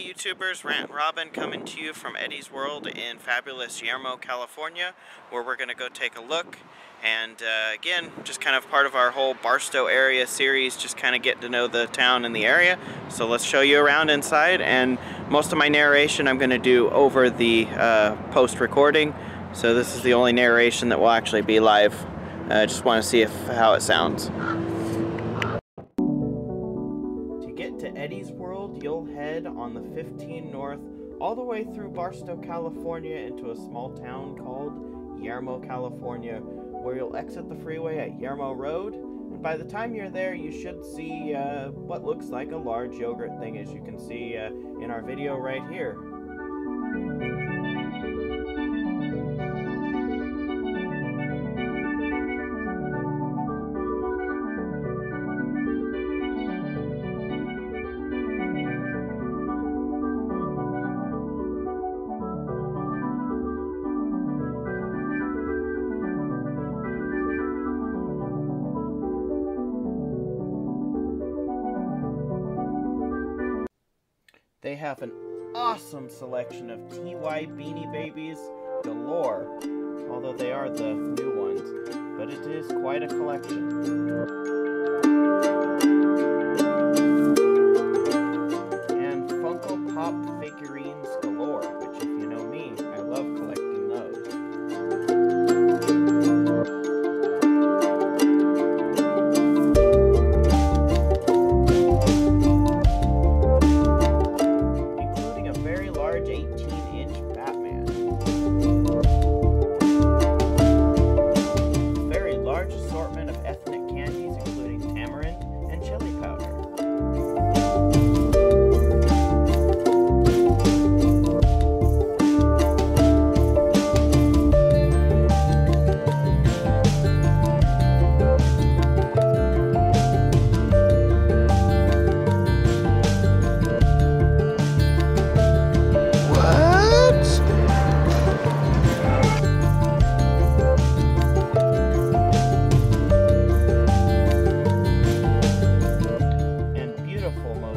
YouTubers, Rantin' Robin coming to you from Eddie's World in fabulous Yermo, California, where we're going to go take a look. And uh, again, just kind of part of our whole Barstow area series, just kind of getting to know the town and the area. So let's show you around inside. And most of my narration I'm going to do over the uh, post-recording. So this is the only narration that will actually be live. I uh, just want to see if how it sounds. Head on the 15 North all the way through Barstow, California into a small town called Yermo, California, where you'll exit the freeway at Yermo Road. And by the time you're there, you should see uh, what looks like a large yogurt thing, as you can see uh, in our video right here. They have an awesome selection of TY Beanie Babies galore, although they are the new ones, but it is quite a collection.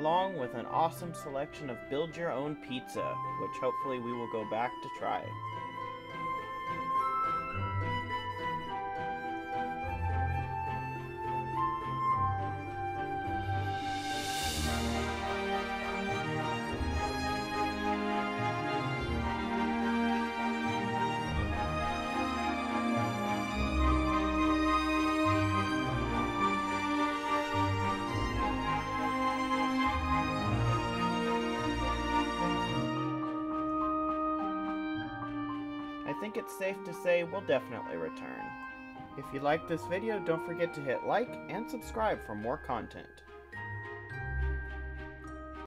Along with an awesome selection of build your own pizza, which hopefully we will go back to try. Think it's safe to say we'll definitely return. If you liked this video, don't forget to hit like and subscribe for more content.